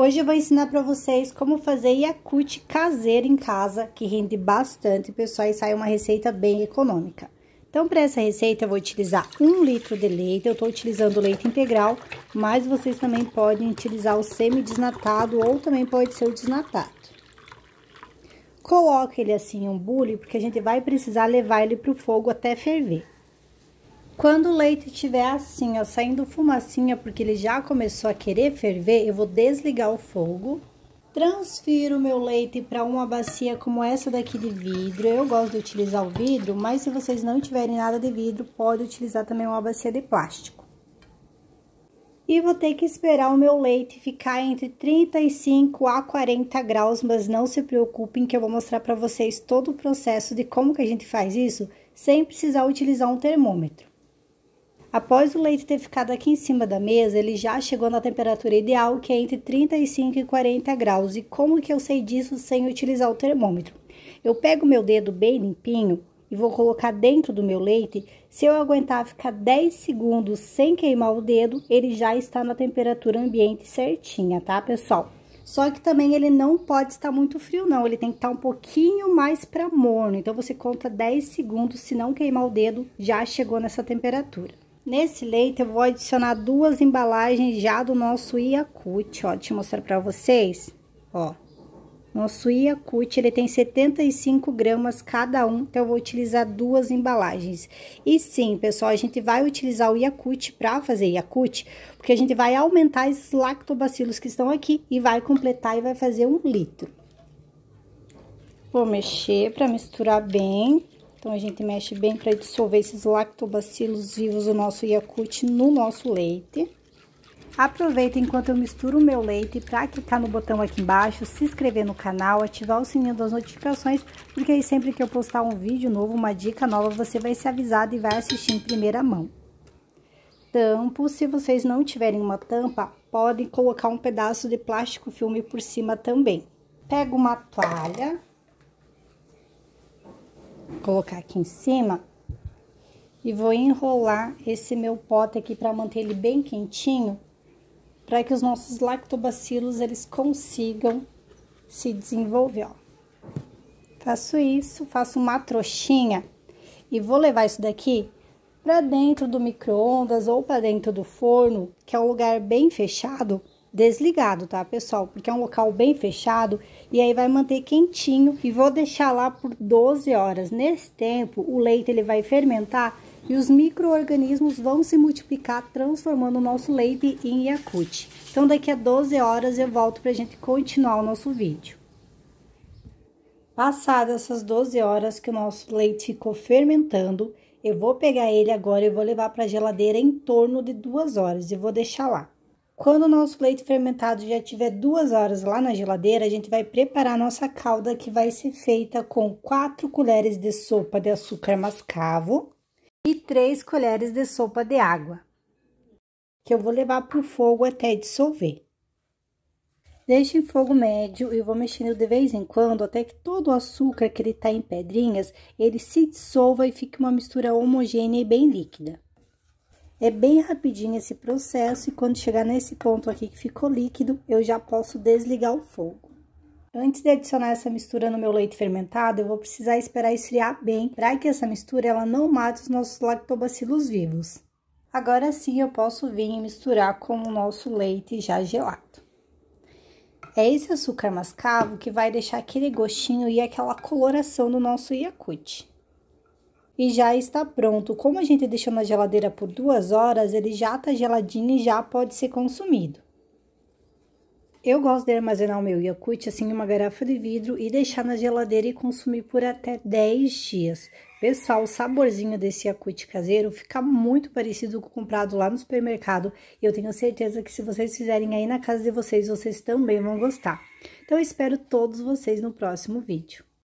Hoje eu vou ensinar para vocês como fazer Yakult caseiro em casa, que rende bastante, pessoal, e sai uma receita bem econômica. Então, para essa receita, eu vou utilizar um litro de leite, eu estou utilizando leite integral, mas vocês também podem utilizar o semi-desnatado ou também pode ser o desnatado. Coloque ele assim em um bule, porque a gente vai precisar levar ele para o fogo até ferver. Quando o leite estiver assim, ó, saindo fumacinha, porque ele já começou a querer ferver, eu vou desligar o fogo. Transfiro o meu leite para uma bacia como essa daqui de vidro. Eu gosto de utilizar o vidro, mas se vocês não tiverem nada de vidro, pode utilizar também uma bacia de plástico. E vou ter que esperar o meu leite ficar entre 35 a 40 graus, mas não se preocupem que eu vou mostrar para vocês todo o processo de como que a gente faz isso, sem precisar utilizar um termômetro. Após o leite ter ficado aqui em cima da mesa, ele já chegou na temperatura ideal, que é entre 35 e 40 graus. E como que eu sei disso sem utilizar o termômetro? Eu pego meu dedo bem limpinho e vou colocar dentro do meu leite. Se eu aguentar ficar 10 segundos sem queimar o dedo, ele já está na temperatura ambiente certinha, tá, pessoal? Só que também ele não pode estar muito frio, não. Ele tem que estar um pouquinho mais para morno. Então, você conta 10 segundos, se não queimar o dedo, já chegou nessa temperatura. Nesse leite, eu vou adicionar duas embalagens já do nosso Yakult, ó. Deixa eu mostrar pra vocês, ó. Nosso Yakult, ele tem 75 gramas cada um, então eu vou utilizar duas embalagens. E sim, pessoal, a gente vai utilizar o Yakult para fazer Yakult, porque a gente vai aumentar esses lactobacilos que estão aqui e vai completar e vai fazer um litro. Vou mexer para misturar bem. Então, a gente mexe bem para dissolver esses lactobacilos vivos do nosso Yakult no nosso leite. Aproveita enquanto eu misturo o meu leite para clicar no botão aqui embaixo, se inscrever no canal, ativar o sininho das notificações, porque aí sempre que eu postar um vídeo novo, uma dica nova, você vai ser avisado e vai assistir em primeira mão. Tampo, se vocês não tiverem uma tampa, podem colocar um pedaço de plástico filme por cima também. Pego uma toalha, colocar aqui em cima e vou enrolar esse meu pote aqui para manter ele bem quentinho, para que os nossos lactobacilos eles consigam se desenvolver, ó. Faço isso, faço uma trouxinha e vou levar isso daqui para dentro do micro-ondas ou para dentro do forno, que é um lugar bem fechado, desligado, tá, pessoal? Porque é um local bem fechado e aí vai manter quentinho e vou deixar lá por 12 horas. Nesse tempo, o leite ele vai fermentar e os micro-organismos vão se multiplicar, transformando o nosso leite em Yakult. Então, daqui a 12 horas eu volto pra gente continuar o nosso vídeo. Passadas essas 12 horas que o nosso leite ficou fermentando, eu vou pegar ele agora e vou levar para a geladeira em torno de duas horas e vou deixar lá. Quando o nosso leite fermentado já tiver duas horas lá na geladeira, a gente vai preparar a nossa calda que vai ser feita com 4 colheres de sopa de açúcar mascavo e 3 colheres de sopa de água, que eu vou levar para o fogo até dissolver. Deixe em fogo médio e vou mexendo de vez em quando até que todo o açúcar que ele tá em pedrinhas, ele se dissolva e fique uma mistura homogênea e bem líquida. É bem rapidinho esse processo e quando chegar nesse ponto aqui que ficou líquido, eu já posso desligar o fogo. Antes de adicionar essa mistura no meu leite fermentado, eu vou precisar esperar esfriar bem para que essa mistura ela não mate os nossos lactobacilos vivos. Agora sim eu posso vir e misturar com o nosso leite já gelado. É esse açúcar mascavo que vai deixar aquele gostinho e aquela coloração do nosso Yakult e já está pronto. Como a gente deixou na geladeira por duas horas, ele já está geladinho e já pode ser consumido. Eu gosto de armazenar o meu Yakult assim em uma garrafa de vidro e deixar na geladeira e consumir por até 10 dias. Pessoal, o saborzinho desse Yakult caseiro fica muito parecido com o comprado lá no supermercado e eu tenho certeza que se vocês fizerem aí na casa de vocês, vocês também vão gostar. Então, eu espero todos vocês no próximo vídeo.